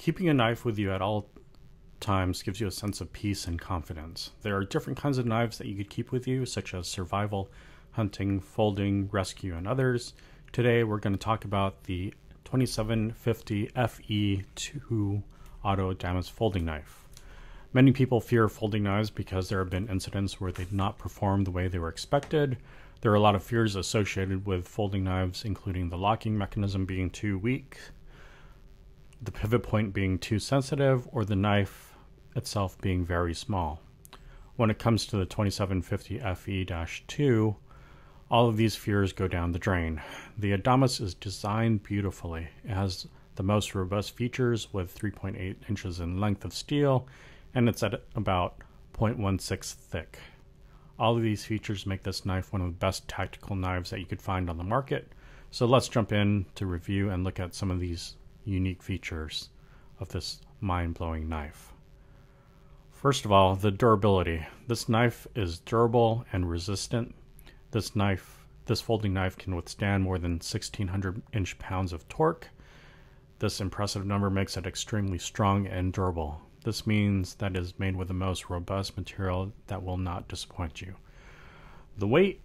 Keeping a knife with you at all times gives you a sense of peace and confidence. There are different kinds of knives that you could keep with you, such as survival, hunting, folding, rescue, and others. Today we're going to talk about the 2750 FE2 Auto Adamas folding knife. Many people fear folding knives because there have been incidents where they did not perform the way they were expected. There are a lot of fears associated with folding knives, including the locking mechanism being too weak, the pivot point being too sensitive, or the knife itself being very small. When it comes to the 2750 FE-2, all of these fears go down the drain. The Adamas is designed beautifully. It has the most robust features with 3.8 inches in length of steel, and it's at about 0.16 thick. All of these features make this knife one of the best tactical knives that you could find on the market. So let's jump in to review and look at some of these unique features of this mind-blowing knife. First of all, the durability. This knife is durable and resistant this knife, this folding knife can withstand more than 1600 inch pounds of torque. This impressive number makes it extremely strong and durable. This means that it is made with the most robust material that will not disappoint you. The weight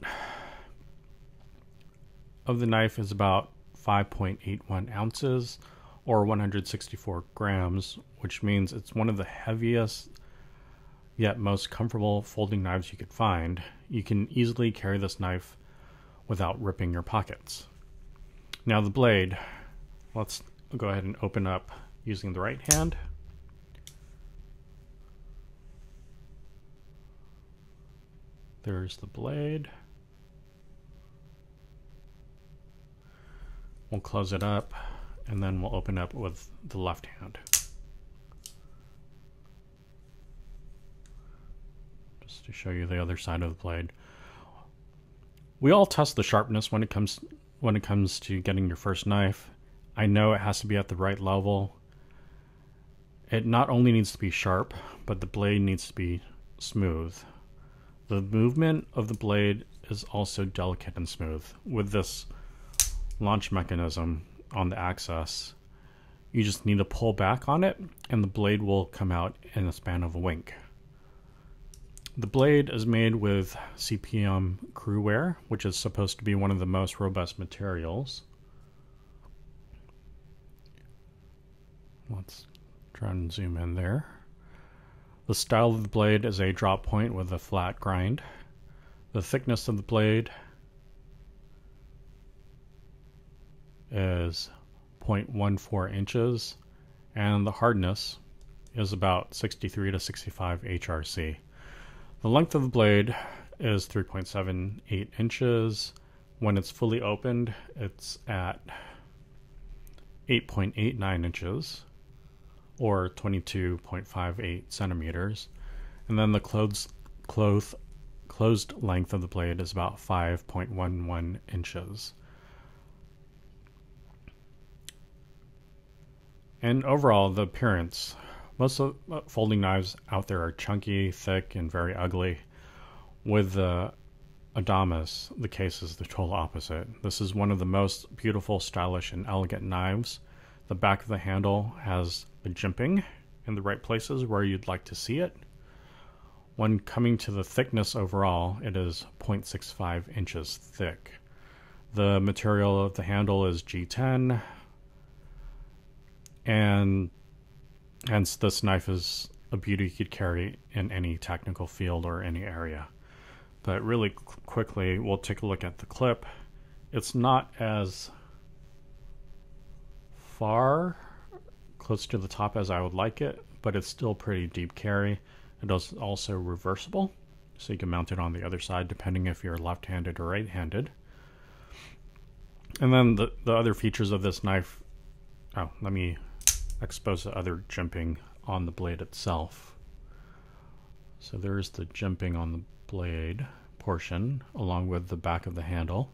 of the knife is about 5.81 ounces or 164 grams, which means it's one of the heaviest yet most comfortable folding knives you could find, you can easily carry this knife without ripping your pockets. Now the blade, let's go ahead and open up using the right hand. There's the blade. We'll close it up and then we'll open up with the left hand. Just to show you the other side of the blade. We all test the sharpness when it comes when it comes to getting your first knife. I know it has to be at the right level. It not only needs to be sharp, but the blade needs to be smooth. The movement of the blade is also delicate and smooth. With this launch mechanism on the axis, you just need to pull back on it and the blade will come out in a span of a wink. The blade is made with CPM Cruwear, which is supposed to be one of the most robust materials. Let's try and zoom in there. The style of the blade is a drop point with a flat grind. The thickness of the blade is 0.14 inches and the hardness is about 63 to 65 HRC. The length of the blade is 3.78 inches. When it's fully opened, it's at 8.89 inches or 22.58 centimeters. And then the closed, closed, closed length of the blade is about 5.11 inches. And overall, the appearance most of uh, folding knives out there are chunky, thick, and very ugly. With the Adamas, the case is the total opposite. This is one of the most beautiful, stylish, and elegant knives. The back of the handle has a jimping in the right places where you'd like to see it. When coming to the thickness overall, it is 0.65 inches thick. The material of the handle is G10, and Hence, this knife is a beauty you could carry in any technical field or any area. But really quickly, we'll take a look at the clip. It's not as far close to the top as I would like it, but it's still pretty deep carry. It is also reversible, so you can mount it on the other side depending if you're left-handed or right-handed. And then the, the other features of this knife, oh, let me expose the other jimping on the blade itself. So there's the jimping on the blade portion along with the back of the handle.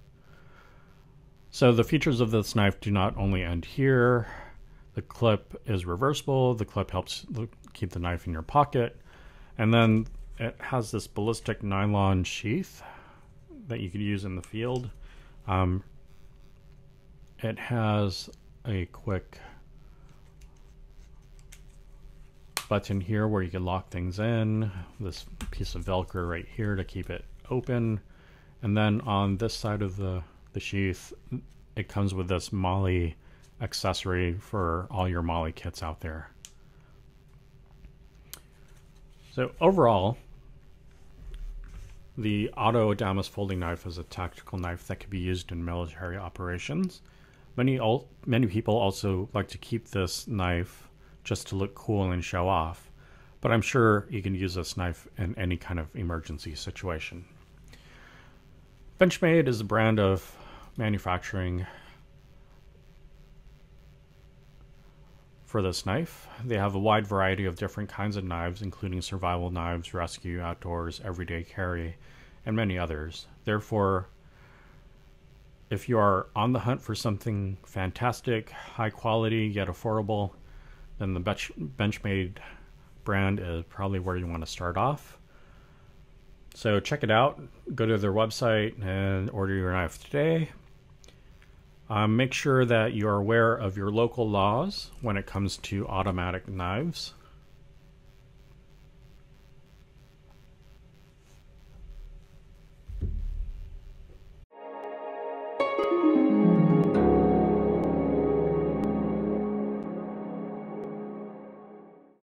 So the features of this knife do not only end here. The clip is reversible. The clip helps keep the knife in your pocket. And then it has this ballistic nylon sheath that you could use in the field. Um, it has a quick button here where you can lock things in, this piece of Velcro right here to keep it open. And then on this side of the, the sheath, it comes with this MOLLE accessory for all your MOLLE kits out there. So overall, the Auto Adamas folding knife is a tactical knife that can be used in military operations. Many, many people also like to keep this knife just to look cool and show off, but I'm sure you can use this knife in any kind of emergency situation. Benchmade is a brand of manufacturing for this knife. They have a wide variety of different kinds of knives, including survival knives, rescue, outdoors, everyday carry, and many others. Therefore, if you are on the hunt for something fantastic, high quality, yet affordable, then the Bench- Benchmade brand is probably where you want to start off. So check it out. Go to their website and order your knife today. Um, make sure that you are aware of your local laws when it comes to automatic knives.